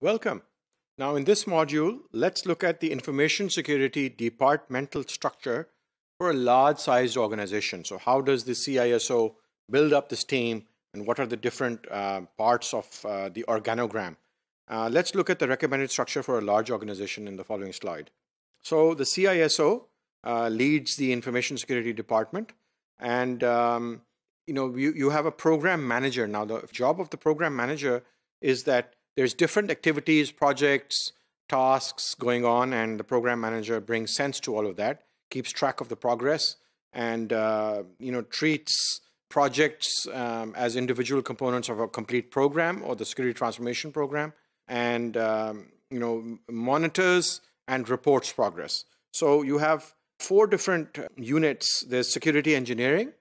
Welcome. Now in this module, let's look at the information security departmental structure for a large sized organization. So how does the CISO build up this team and what are the different uh, parts of uh, the organogram? Uh, let's look at the recommended structure for a large organization in the following slide. So the CISO uh, leads the information security department and um, you know you, you have a program manager. Now the job of the program manager is that there's different activities, projects, tasks going on and the program manager brings sense to all of that, keeps track of the progress and uh, you know treats projects um, as individual components of a complete program or the security transformation program and um, you know monitors and reports progress. So you have four different units. There's security engineering,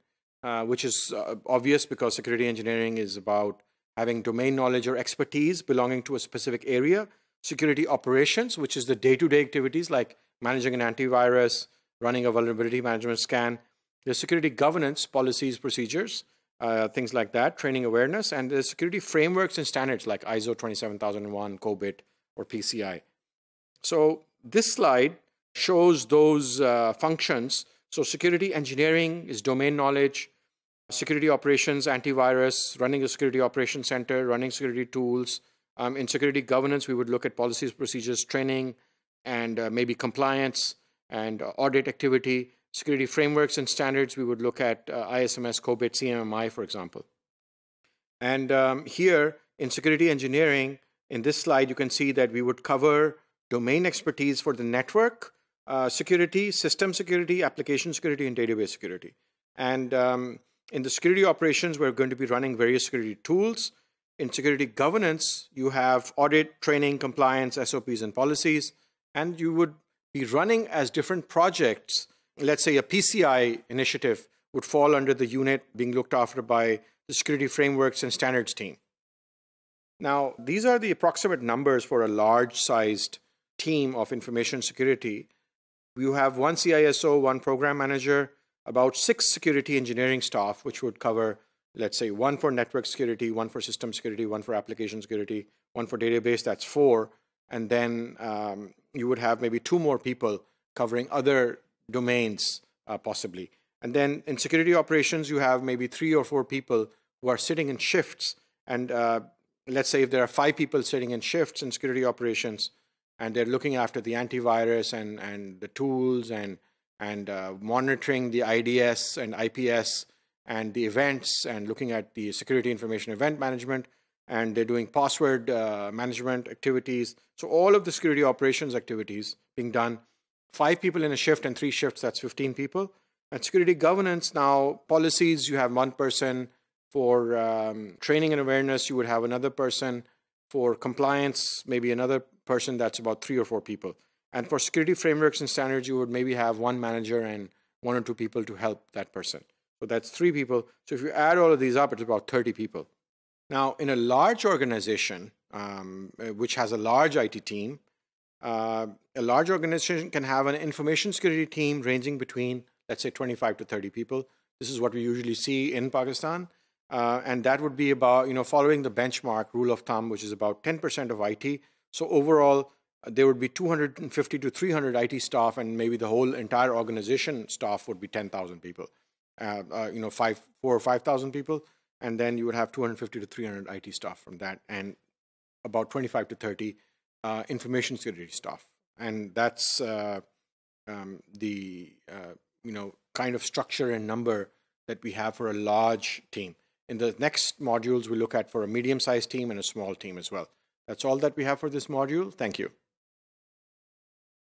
uh, which is uh, obvious because security engineering is about having domain knowledge or expertise belonging to a specific area. Security operations, which is the day-to-day activities like managing an antivirus, running a vulnerability management scan. There's security governance, policies, procedures, uh, things like that, training awareness, and there's security frameworks and standards like ISO 27001, COBIT, or PCI. So this slide shows those uh, functions. So security engineering is domain knowledge, security operations, antivirus, running a security operations center, running security tools. Um, in security governance, we would look at policies, procedures, training, and uh, maybe compliance and uh, audit activity. Security frameworks and standards, we would look at uh, ISMS, COBIT, CMMI, for example. And um, here in security engineering, in this slide, you can see that we would cover domain expertise for the network uh, security, system security, application security, and database security. And um, in the security operations, we're going to be running various security tools. In security governance, you have audit, training, compliance, SOPs, and policies. And you would be running as different projects. Let's say a PCI initiative would fall under the unit being looked after by the security frameworks and standards team. Now, these are the approximate numbers for a large sized team of information security. You have one CISO, one program manager, about six security engineering staff, which would cover, let's say, one for network security, one for system security, one for application security, one for database, that's four. And then um, you would have maybe two more people covering other domains, uh, possibly. And then in security operations, you have maybe three or four people who are sitting in shifts. And uh, let's say if there are five people sitting in shifts in security operations, and they're looking after the antivirus and, and the tools and and uh, monitoring the IDS and IPS and the events and looking at the security information event management and they're doing password uh, management activities. So all of the security operations activities being done, five people in a shift and three shifts, that's 15 people. And security governance now, policies, you have one person for um, training and awareness, you would have another person for compliance, maybe another person that's about three or four people. And for security frameworks and standards, you would maybe have one manager and one or two people to help that person. So that's three people. So if you add all of these up, it's about 30 people. Now, in a large organization, um, uh, which has a large IT team, uh, a large organization can have an information security team ranging between, let's say, 25 to 30 people. This is what we usually see in Pakistan. Uh, and that would be about, you know, following the benchmark rule of thumb, which is about 10% of IT. So overall, there would be 250 to 300 IT staff, and maybe the whole entire organization staff would be 10,000 people. Uh, uh, you know, five, four or 5,000 people, and then you would have 250 to 300 IT staff from that, and about 25 to 30 uh, information security staff, and that's uh, um, the uh, you know kind of structure and number that we have for a large team. In the next modules, we look at for a medium-sized team and a small team as well. That's all that we have for this module. Thank you.